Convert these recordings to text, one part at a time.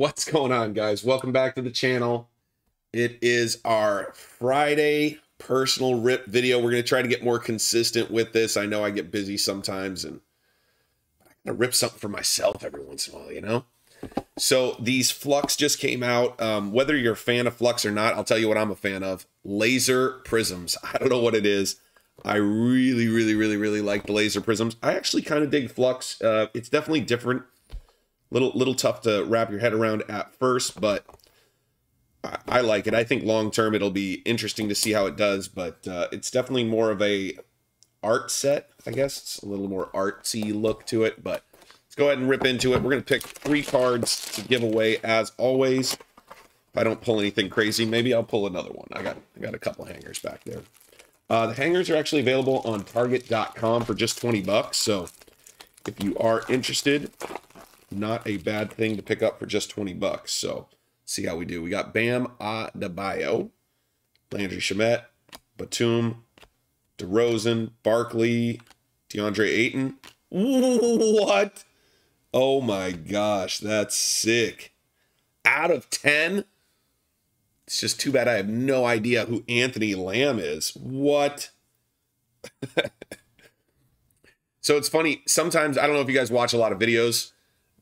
What's going on, guys? Welcome back to the channel. It is our Friday personal rip video. We're going to try to get more consistent with this. I know I get busy sometimes and I'm going to rip something for myself every once in a while, you know? So these Flux just came out. Um, whether you're a fan of Flux or not, I'll tell you what I'm a fan of. Laser prisms. I don't know what it is. I really, really, really, really like the laser prisms. I actually kind of dig Flux. Uh, it's definitely different. Little, little tough to wrap your head around at first, but I, I like it. I think long term it'll be interesting to see how it does. But uh, it's definitely more of a art set, I guess. It's a little more artsy look to it. But let's go ahead and rip into it. We're gonna pick three cards to give away as always. If I don't pull anything crazy, maybe I'll pull another one. I got I got a couple hangers back there. Uh, the hangers are actually available on Target.com for just 20 bucks. So if you are interested, not a bad thing to pick up for just 20 bucks. So see how we do. We got Bam Adebayo, Landry Shamet, Batum, DeRozan, Barkley, DeAndre Ayton. What? Oh my gosh, that's sick. Out of 10? It's just too bad I have no idea who Anthony Lamb is. What? so it's funny. Sometimes I don't know if you guys watch a lot of videos,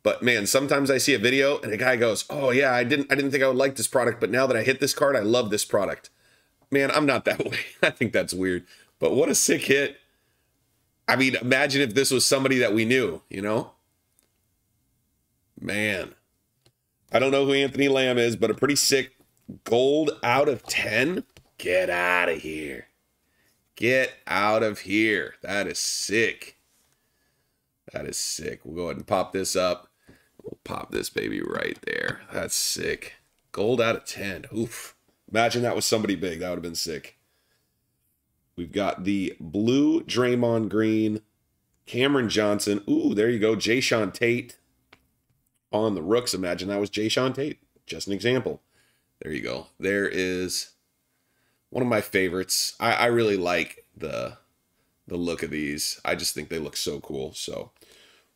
but man, sometimes I see a video and a guy goes, "Oh yeah, I didn't I didn't think I would like this product, but now that I hit this card, I love this product." Man, I'm not that way. I think that's weird. But what a sick hit. I mean, imagine if this was somebody that we knew, you know? Man. I don't know who Anthony Lamb is, but a pretty sick gold out of 10. Get out of here. Get out of here. That is sick. That is sick. We'll go ahead and pop this up. We'll pop this baby right there. That's sick. Gold out of 10. Oof. Imagine that was somebody big. That would have been sick. We've got the blue Draymond Green, Cameron Johnson. Ooh, there you go. Jae'Sean Tate on the rooks. Imagine that was Jae'Sean Tate. Just an example. There you go. There is one of my favorites. I, I really like the the look of these. I just think they look so cool. So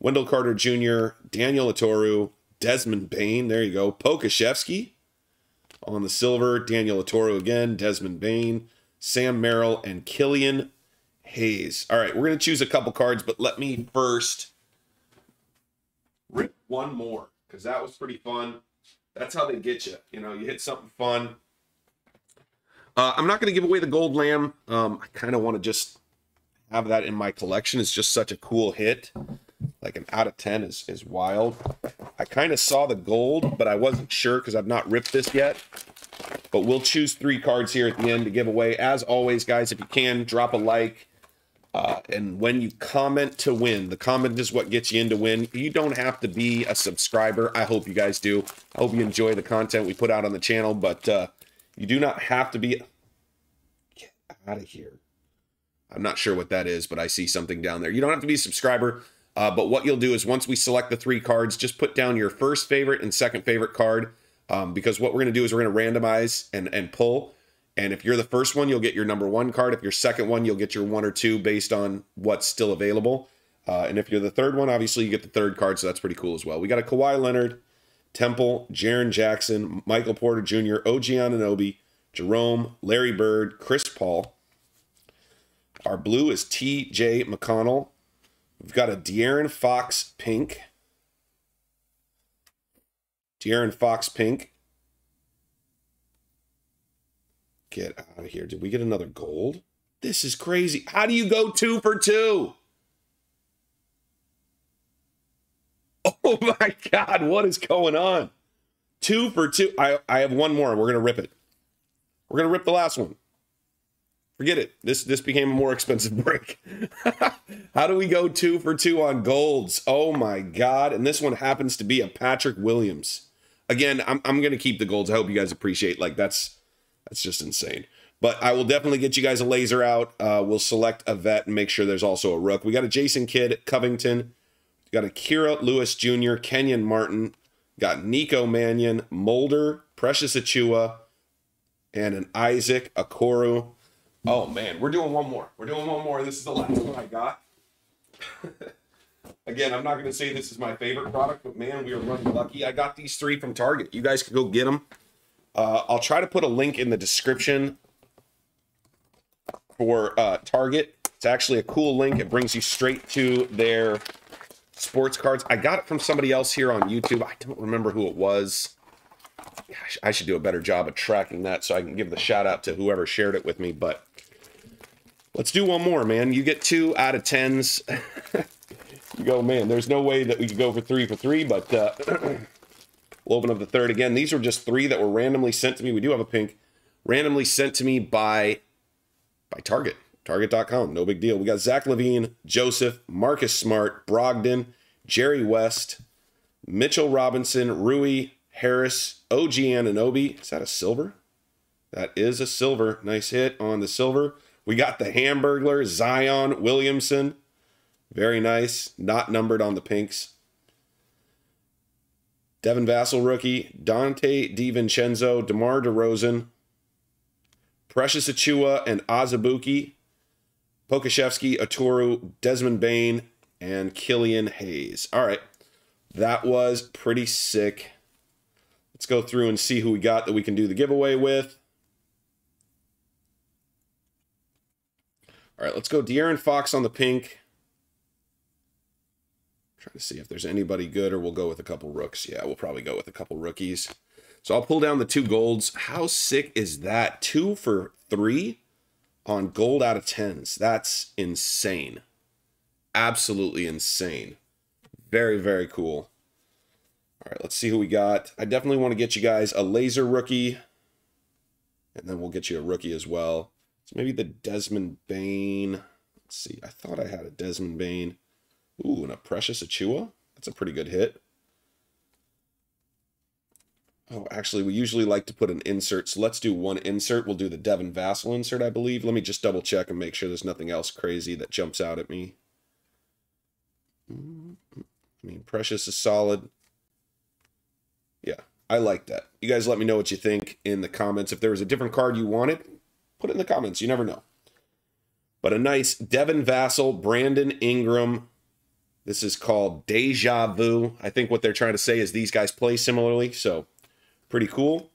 Wendell Carter Jr., Daniel Oturu, Desmond Bane. There you go. Pokusevski on the silver. Daniel Oturu again. Desmond Bane. Sam Merrill and Killian Hayes. All right, we're going to choose a couple cards, but let me first rip one more because that was pretty fun. That's how they get you. You know, you hit something fun. Uh, I'm not going to give away the gold lamb. Um, I kind of want to just have that in my collection. It's just such a cool hit. Like an out of 10 is, is wild. I kind of saw the gold, but I wasn't sure because I've not ripped this yet. But we'll choose three cards here at the end to give away. As always, guys, if you can, drop a like. Uh, and when you comment to win, the comment is what gets you in to win. You don't have to be a subscriber. I hope you guys do. I hope you enjoy the content we put out on the channel, but uh, you do not have to be. Get out of here. I'm not sure what that is, but I see something down there. You don't have to be a subscriber, uh, but what you'll do is once we select the three cards, just put down your first favorite and second favorite card. Um, because what we're going to do is we're going to randomize and, and pull. And if you're the first one, you'll get your number one card. If you're second one, you'll get your one or two based on what's still available. Uh, and if you're the third one, obviously you get the third card, so that's pretty cool as well. We got a Kawhi Leonard, Temple, Jaren Jackson, Michael Porter Jr., OG Anunoby, Jerome, Larry Bird, Chris Paul. Our blue is T.J. McConnell. We've got a De'Aaron Fox pink. De'Aaron Fox pink. Get out of here. Did we get another gold? This is crazy. How do you go two for two? Oh my God, what is going on? Two for two. I, I have one more. We're going to rip it. We're going to rip the last one. Forget it. This this became a more expensive break. How do we go two for two on golds? Oh my God. And this one happens to be a Patrick Williams. Again, I'm, I'm to keep the golds. I hope you guys appreciate. Like, that's that's just insane. But I will definitely get you guys a laser out. Uh, we'll select a vet and make sure there's also a rook. We got a Jason Kidd, Covington. We got a Kira Lewis Jr., Kenyon Martin. Got Nico Mannion, Mulder, Precious Achiuwa, and an Isaac Okoro. Oh man, we're doing one more. We're doing one more. This is the last one I got. Again, I'm not going to say this is my favorite product, but man, we are running lucky. I got these three from Target. You guys can go get them. Uh, I'll try to put a link in the description for uh, Target. It's actually a cool link. It brings you straight to their sports cards. I got it from somebody else here on YouTube. I don't remember who it was. Gosh, I should do a better job of tracking that so I can give the shout out to whoever shared it with me. But let's do one more, man. You get two out of tens. you go, man. There's no way that we could go for three for three, but uh, we'll open up the third again. These were just three that were randomly sent to me. We do have a pink, randomly sent to me by by Target, Target.com. No big deal. We got Zach LaVine, Joseph, Marcus Smart, Brogdon, Jerry West, Mitchell Robinson, Rui, Harris, OG Anunoby. Is that a silver? That is a silver. Nice hit on the silver. We got the Hamburglar, Zion Williamson. Very nice. Not numbered on the pinks. Devin Vassell rookie. Donte DiVincenzo, DeMar DeRozan. Precious Achiuwa and Azubuike, Pokusevski, Oturu, Desmond Bane, and Killian Hayes. All right. That was pretty sick. Let's go through and see who we got that we can do the giveaway with. All right, let's go De'Aaron Fox on the pink. Trying to see if there's anybody good, or we'll go with a couple rooks. Yeah, we'll probably go with a couple rookies. So I'll pull down the two golds. How sick is that? Two for three on gold out of tens. That's insane. Absolutely insane. Very, very cool. All right, let's see who we got. I definitely want to get you guys a laser rookie. And then we'll get you a rookie as well. Maybe the Desmond Bane. Let's see. I thought I had a Desmond Bane. Ooh, and a Precious Achiuwa. That's a pretty good hit. Oh, actually, we usually like to put an insert. So let's do one insert. We'll do the Devin Vassell insert, I believe. Let me just double check and make sure there's nothing else crazy that jumps out at me. I mean, Precious is solid. Yeah, I like that. You guys let me know what you think in the comments. If there was a different card you wanted, put it in the comments. You never know. But a nice Devin Vassell, Brandon Ingram. This is called Deja Vu. I think what they're trying to say is these guys play similarly. So Pretty cool.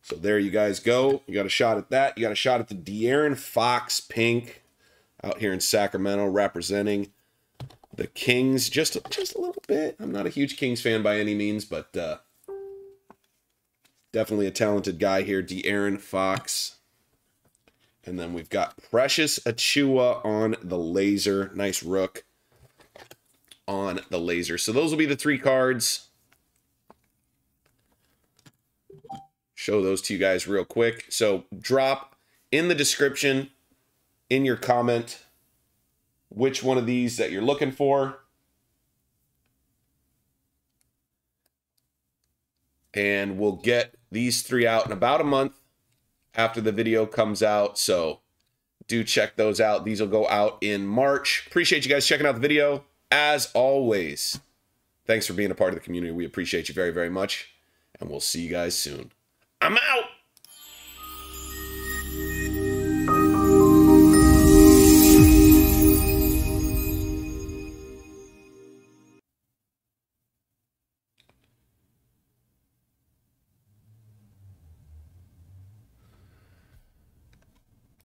So there you guys go. You got a shot at that. You got a shot at the De'Aaron Fox pink out here in Sacramento representing the Kings just, just a little bit. I'm not a huge Kings fan by any means, but uh, definitely a talented guy here, De'Aaron Fox. And then we've got Precious Achiuwa on the laser. Nice rook on the laser. So those will be the three cards. show those to you guys real quick. So drop in the description, in your comment, which one of these that you're looking for. And we'll get these three out in about a month after the video comes out. So do check those out. These will go out in March. Appreciate you guys checking out the video. As always, thanks for being a part of the community. We appreciate you very, very much. And we'll see you guys soon. I'm out.